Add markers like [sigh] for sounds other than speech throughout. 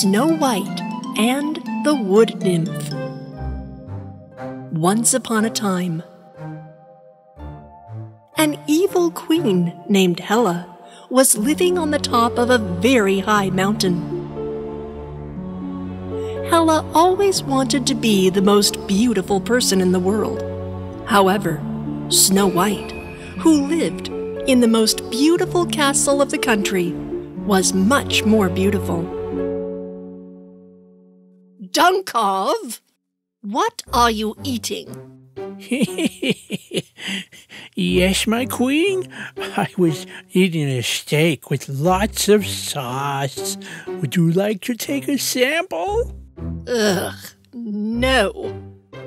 Snow White and the Wood Nymph. Once upon a time, an evil queen named Hela was living on the top of a very high mountain. Hela always wanted to be the most beautiful person in the world. However, Snow White, who lived in the most beautiful castle of the country, was much more beautiful. Dunkov, what are you eating? [laughs] yes, my queen. I was eating a steak with lots of sauce. Would you like to take a sample? Ugh, no.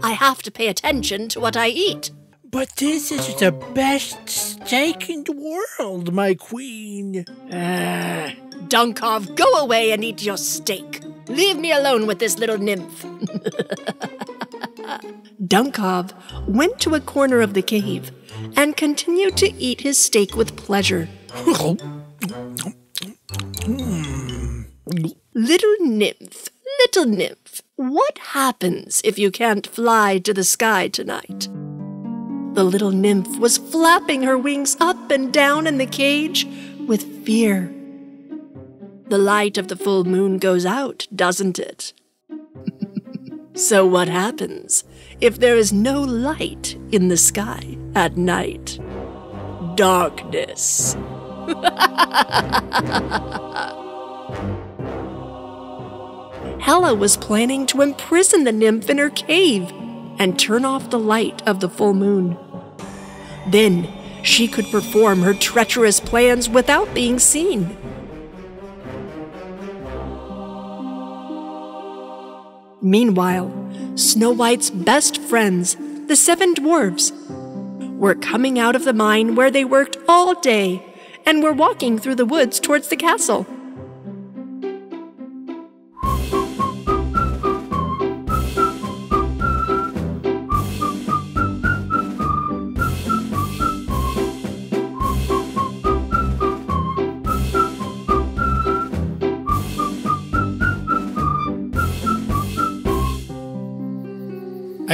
I have to pay attention to what I eat. But this is the best steak in the world, my queen. Uh, Dunkov, go away and eat your steak. Leave me alone with this little nymph. [laughs] Dunkov went to a corner of the cave and continued to eat his steak with pleasure. Hmm. little nymph, little nymph, what happens if you can't fly to the sky tonight? The little nymph was flapping her wings up and down in the cage with fear. The light of the full moon goes out, doesn't it? [laughs] so, what happens if there is no light in the sky at night? Darkness. [laughs] Hela was planning to imprison the nymph in her cave and turn off the light of the full moon. Then she could perform her treacherous plans without being seen. Meanwhile, Snow White's best friends, the seven dwarfs, were coming out of the mine where they worked all day and were walking through the woods towards the castle.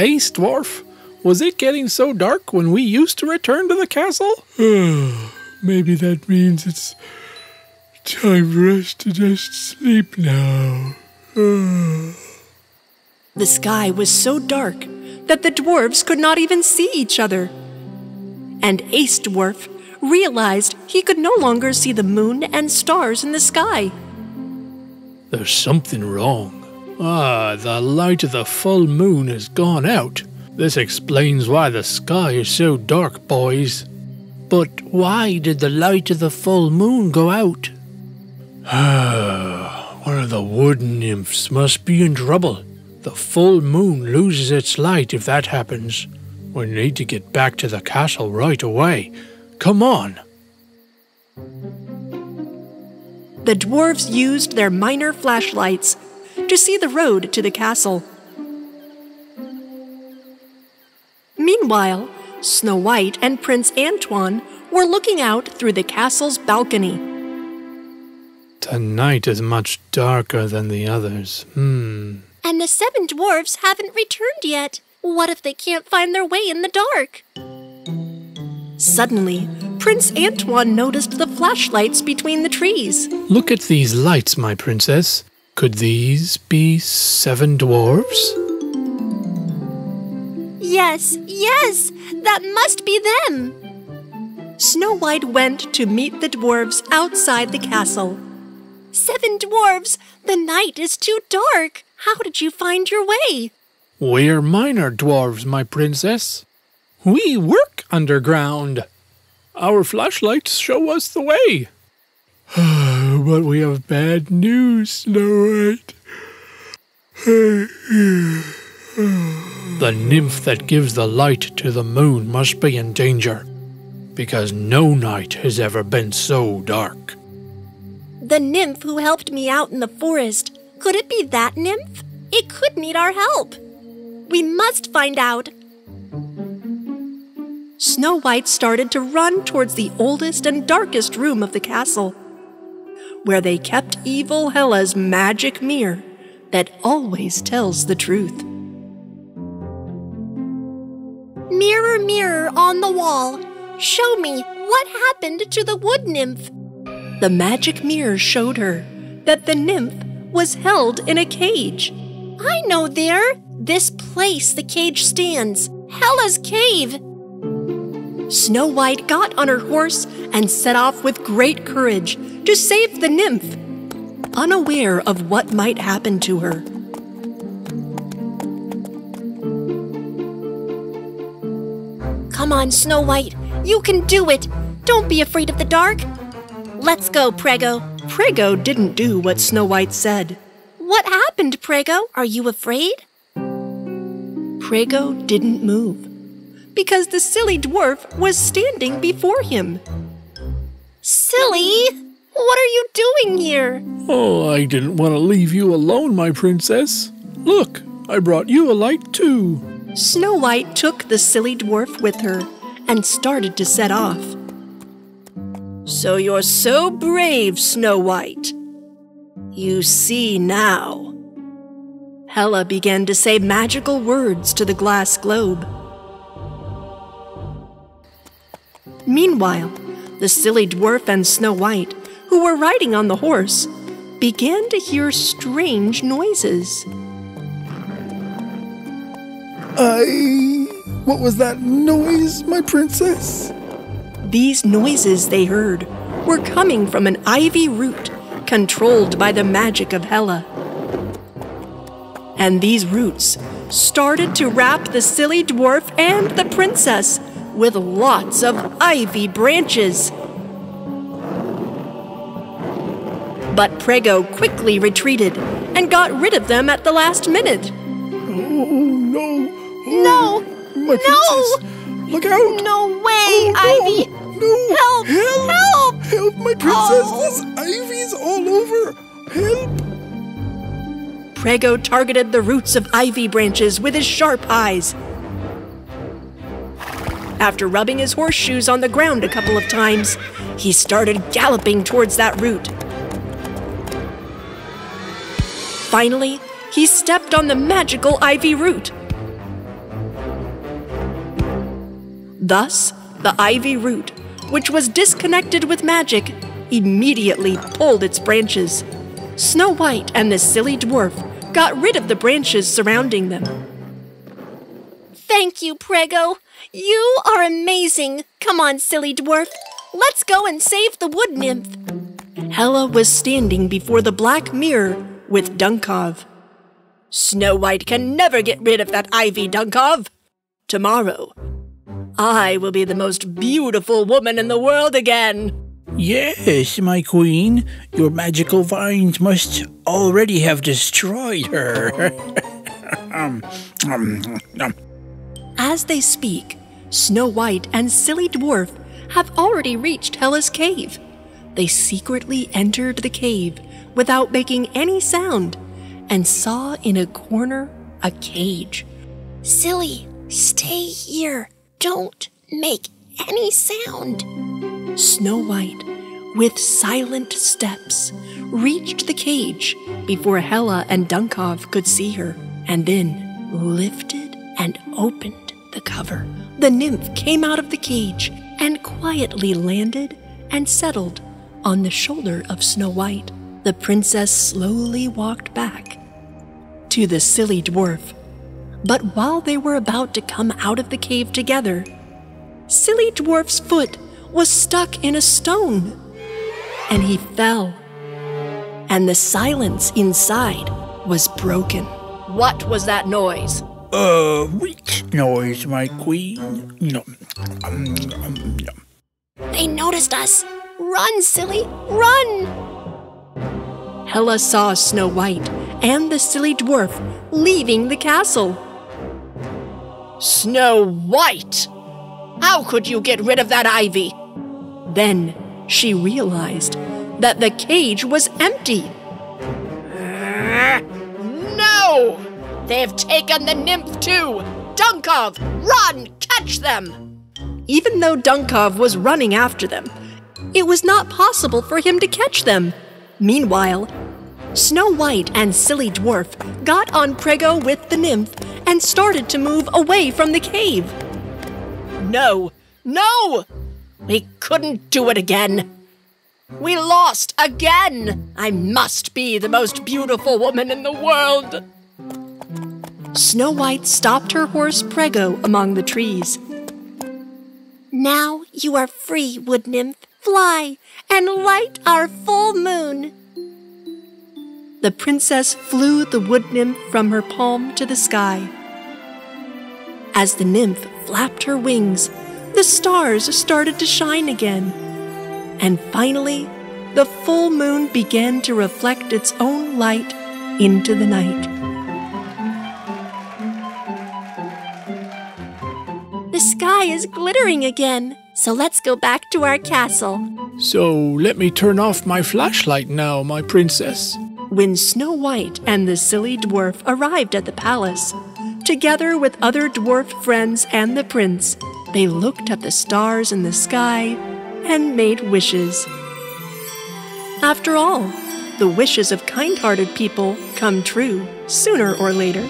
Ace Dwarf, was it getting so dark when we used to return to the castle? [sighs] Maybe that means it's time for us to just sleep now. [sighs] the sky was so dark that the dwarfs could not even see each other. And Ace Dwarf realized he could no longer see the moon and stars in the sky. There's something wrong. Ah, the light of the full moon has gone out. This explains why the sky is so dark, boys. But why did the light of the full moon go out? [sighs] One of the wood nymphs must be in trouble. The full moon loses its light if that happens. We need to get back to the castle right away. Come on. The dwarves used their miner flashlights to see the road to the castle. Meanwhile, Snow White and Prince Antoine were looking out through the castle's balcony. Tonight is much darker than the others. Hmm. And the seven dwarfs haven't returned yet. What if they can't find their way in the dark? Suddenly, Prince Antoine noticed the flashlights between the trees. Look at these lights, my princess. Could these be seven dwarfs? Yes, yes, that must be them. Snow White went to meet the dwarfs outside the castle. Seven dwarfs, the night is too dark. How did you find your way? We're miner dwarfs, my princess. We work underground. Our flashlights show us the way. [sighs] [sighs] but we have bad news, Snow White. the nymph that gives the light to the moon must be in danger, because no night has ever been so dark. The nymph who helped me out in the forest, could it be that nymph? It could need our help. We must find out. Snow White started to run towards the oldest and darkest room of the castle. Where they kept evil Hella's magic mirror that always tells the truth. Mirror, mirror on the wall, show me what happened to the wood nymph. The magic mirror showed her that the nymph was held in a cage. I know there. This place the cage stands. Hella's cave. Snow White got on her horse and set off with great courage to save the nymph, unaware of what might happen to her. Come on, Snow White. You can do it. Don't be afraid of the dark. Let's go, Prego. Prego didn't do what Snow White said. What happened, Prego? Are you afraid? Prego didn't move because the silly dwarf was standing before him. Silly? What are you doing here? Oh, I didn't want to leave you alone, my princess. Look, I brought you a light too. Snow White took the silly dwarf with her and started to set off. So you're so brave, Snow White. You see now. Hella began to say magical words to the glass globe. Meanwhile, the silly dwarf and Snow White, who were riding on the horse, began to hear strange noises. I. What was that noise, my princess? These noises they heard were coming from an ivy root controlled by the magic of Hella. And these roots started to wrap the silly dwarf and the princess with lots of ivy branches. But Prego quickly retreated and got rid of them at the last minute. Oh, no. No! Oh, my princess! Look out! No way, Oh, no. Ivy! No! Help! Help! Help! Help, my princess! Oh. There's ivies all over! Help! Prego targeted the roots of ivy branches with his sharp eyes. After rubbing his horseshoes on the ground a couple of times, he started galloping towards that root. Finally, he stepped on the magical ivy root. Thus, the ivy root, which was disconnected with magic, immediately pulled its branches. Snow White and the silly dwarf got rid of the branches surrounding them. Thank you, Prego. You are amazing. Come on, silly dwarf. Let's go and save the wood nymph. Hella was standing before the black mirror with Dunkov. Snow White can never get rid of that ivy, Dunkov. Tomorrow, I will be the most beautiful woman in the world again. Yes, my queen, your magical vines must already have destroyed her. um, um, um. As they speak, Snow White and Silly Dwarf have already reached Hella's cave. They secretly entered the cave without making any sound and saw in a corner a cage. Silly, stay here. Don't make any sound. Snow White, with silent steps, reached the cage before Hella and Dunkov could see her, and then lifted and opened the cover. The nymph came out of the cage and quietly landed and settled on the shoulder of Snow White. The princess slowly walked back to the silly dwarf. But while they were about to come out of the cave together, Silly Dwarf's foot was stuck in a stone, and he fell. And the silence inside was broken. What was that noise? Uh, which noise, my queen? No. Um, um, no. They noticed us. Run, silly, run! Hella saw Snow White and the silly dwarf leaving the castle. Snow White! How could you get rid of that ivy? Then she realized that the cage was empty. No! They've taken the nymph too! Dunkov, run! Catch them! Even though Dunkov was running after them, it was not possible for him to catch them. Meanwhile, Snow White and Silly Dwarf got on Prego with the nymph and started to move away from the cave. No, no! We couldn't do it again. We lost again! I must be the most beautiful woman in the world! Snow White stopped her horse Prego among the trees. Now you are free, wood nymph. Fly and light our full moon. The princess flew the wood nymph from her palm to the sky. As the nymph flapped her wings, the stars started to shine again. And finally, the full moon began to reflect its own light into the night. The sky is glittering again, so let's go back to our castle. So let me turn off my flashlight now, my princess. When Snow White and the silly dwarf arrived at the palace, together with other dwarf friends and the prince, they looked at the stars in the sky and made wishes. After all, the wishes of kind hearted people come true sooner or later.